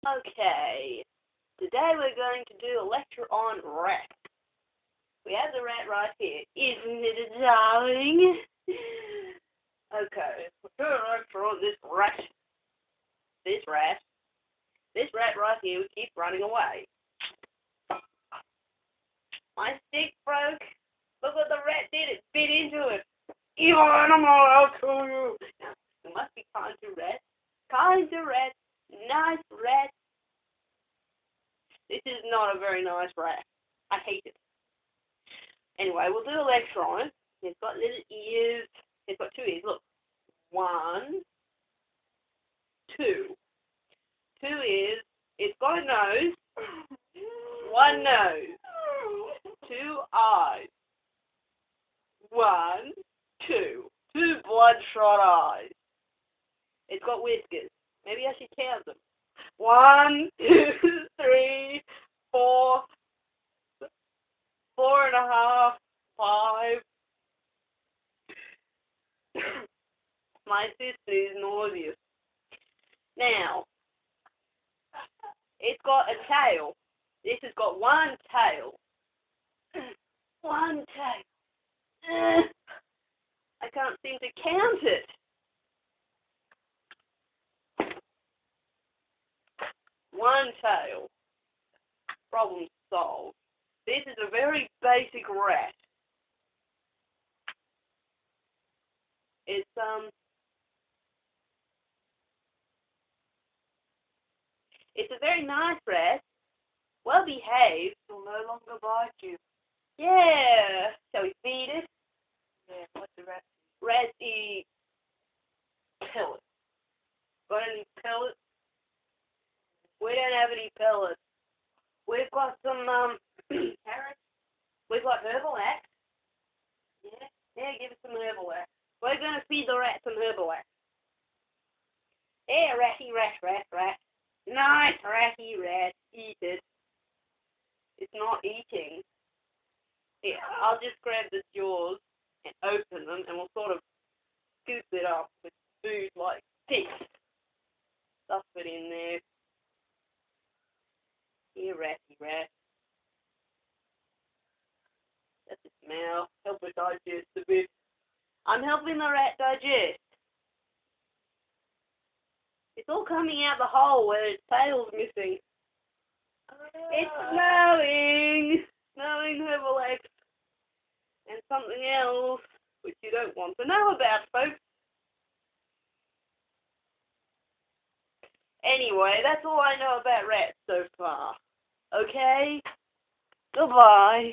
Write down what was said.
Okay, today we're going to do a lecture on rats. We have the rat right here. Isn't it a darling? okay, we're doing a lecture on this rat. This rat. This rat right here we keep running away. My stick broke. Look what the rat did. It bit into it. Evil animal, I'll kill you. Now, you must be kind to rats. Kind to rats nice rat. This is not a very nice rat. I hate it. Anyway, we'll do a lecture on it. It's got little ears. It's got two ears. Look. One, two. Two ears. It's got a nose. One nose. Two eyes. One, two. Two bloodshot eyes. It's got whiskers. Maybe I should count them. One, two, three, four, four and a half, five. My sister is nauseous. Now, it's got a tail. This has got one tail. one tail. I can't seem to count it. One tail. Problem solved. This is a very basic rat. It's, um, it's a very nice rat, well behaved, will no longer bite you. Yeah. Shall we feed it? Yeah, what's the rat? Rats eat pellets. Got any pellets? We don't have any pellets. We've got some um carrots. We've got Herbalax. Yeah, yeah, give us some Herbalax. We're gonna feed the rat some Herbalax. Yeah, ratty rat, rat, rat. Nice ratty rat. Eat it. It's not eating. Yeah, I'll just grab the jaws and open them, and we'll sort of scoop it up with food like this. Stuff it in there. Ratty rat. That's a smell. Help it digest a bit. I'm helping the rat digest. It's all coming out the hole where its tail's missing. It's ah. snowing! Snowing Herbalax. And something else, which you don't want to know about, folks. Anyway, that's all I know about rats so far. Okay? Goodbye.